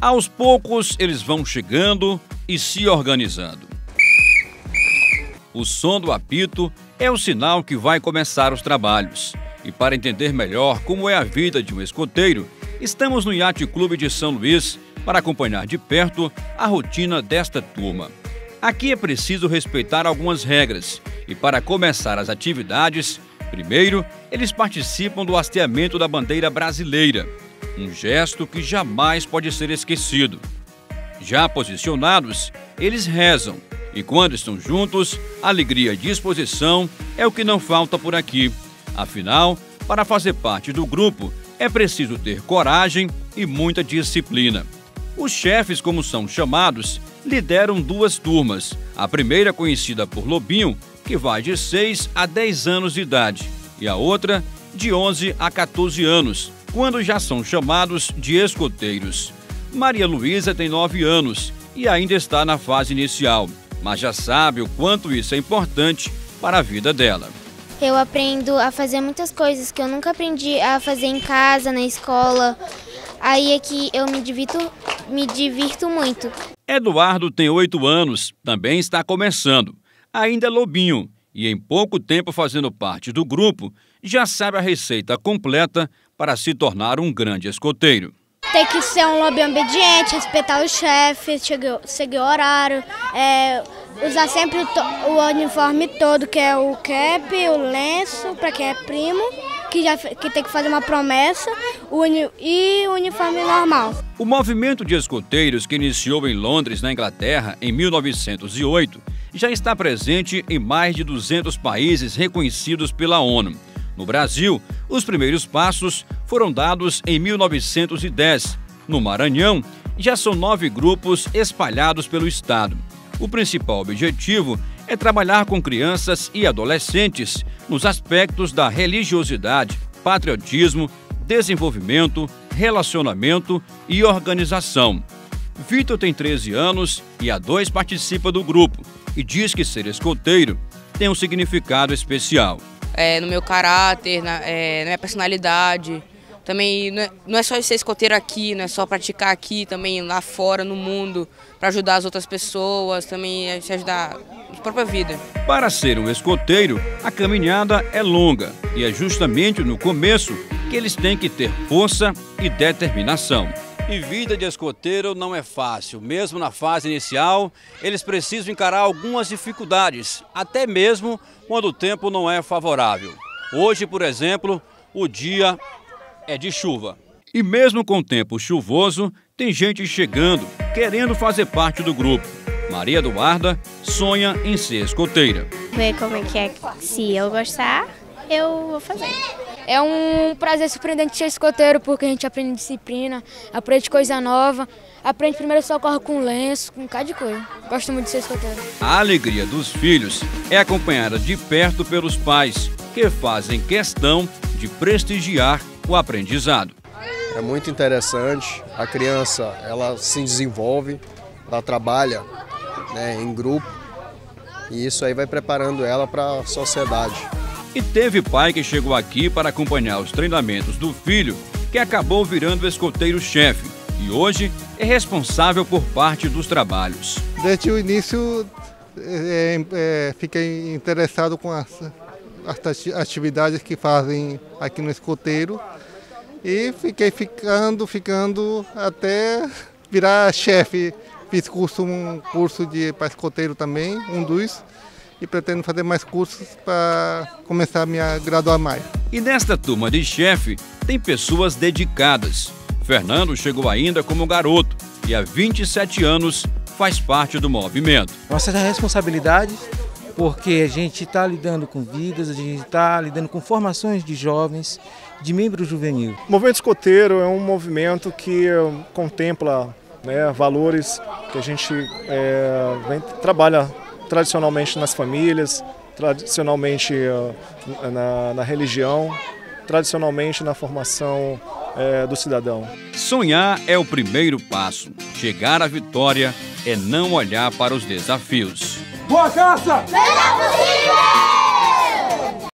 Aos poucos, eles vão chegando e se organizando. O som do apito é o sinal que vai começar os trabalhos. E para entender melhor como é a vida de um escoteiro, estamos no Yacht Clube de São Luís para acompanhar de perto a rotina desta turma. Aqui é preciso respeitar algumas regras e, para começar as atividades, primeiro eles participam do hasteamento da bandeira brasileira, um gesto que jamais pode ser esquecido. Já posicionados, eles rezam e, quando estão juntos, alegria e disposição é o que não falta por aqui. Afinal, para fazer parte do grupo, é preciso ter coragem e muita disciplina. Os chefes, como são chamados, lideram duas turmas. A primeira, conhecida por Lobinho, que vai de 6 a 10 anos de idade, e a outra, de 11 a 14 anos, quando já são chamados de escoteiros. Maria Luísa tem 9 anos e ainda está na fase inicial, mas já sabe o quanto isso é importante para a vida dela. Eu aprendo a fazer muitas coisas que eu nunca aprendi a fazer em casa, na escola. Aí é que eu me divirto, me divirto muito. Eduardo tem oito anos, também está começando. Ainda é lobinho e, em pouco tempo fazendo parte do grupo, já sabe a receita completa para se tornar um grande escoteiro. Tem que ser um lobinho obediente, respeitar os chefes, seguir o horário, é, usar sempre o, o uniforme todo, que é o cap, o lenço, para quem é primo, que, já, que tem que fazer uma promessa, uni, e o uniforme normal. O movimento de escoteiros, que iniciou em Londres, na Inglaterra, em 1908, já está presente em mais de 200 países reconhecidos pela ONU. No Brasil, os primeiros passos foram dados em 1910. No Maranhão, já são nove grupos espalhados pelo estado. O principal objetivo é trabalhar com crianças e adolescentes nos aspectos da religiosidade, patriotismo, desenvolvimento, relacionamento e organização. Vitor tem 13 anos e há dois participa do grupo e diz que ser escoteiro tem um significado especial é, no meu caráter, na, é, na, minha personalidade. Também não é, não é só ser escoteiro aqui, não é só praticar aqui, também lá fora, no mundo, para ajudar as outras pessoas, também se ajudar na própria vida. Para ser um escoteiro, a caminhada é longa e é justamente no começo que eles têm que ter força e determinação. E vida de escoteiro não é fácil. Mesmo na fase inicial, eles precisam encarar algumas dificuldades, até mesmo quando o tempo não é favorável. Hoje, por exemplo, o dia é de chuva. E mesmo com o tempo chuvoso, tem gente chegando, querendo fazer parte do grupo. Maria Eduarda sonha em ser escoteira. Ver como é que é, se eu gostar, eu vou fazer. É um prazer surpreendente ser escoteiro, porque a gente aprende disciplina, aprende coisa nova, aprende primeiro socorro com lenço, com cada coisa. Gosto muito de ser escoteiro. A alegria dos filhos é acompanhada de perto pelos pais, que fazem questão de prestigiar o aprendizado. É muito interessante, a criança ela se desenvolve, ela trabalha né, em grupo e isso aí vai preparando ela para a sociedade. E teve pai que chegou aqui para acompanhar os treinamentos do filho, que acabou virando escoteiro-chefe e hoje é responsável por parte dos trabalhos. Desde o início, é, é, fiquei interessado com as, as atividades que fazem aqui no escoteiro e fiquei ficando, ficando até virar chefe. Fiz curso, um curso de para escoteiro também, um dos e pretendo fazer mais cursos para começar a me graduar mais. E nesta turma de chefe tem pessoas dedicadas. Fernando chegou ainda como garoto e há 27 anos faz parte do movimento. Nossa responsabilidade, porque a gente está lidando com vidas, a gente está lidando com formações de jovens, de membros juvenil. O movimento escoteiro é um movimento que contempla né, valores que a gente é, vem, trabalha tradicionalmente nas famílias, tradicionalmente uh, na, na religião, tradicionalmente na formação é, do cidadão. Sonhar é o primeiro passo. Chegar à vitória é não olhar para os desafios. Boa caça! Melhor possível!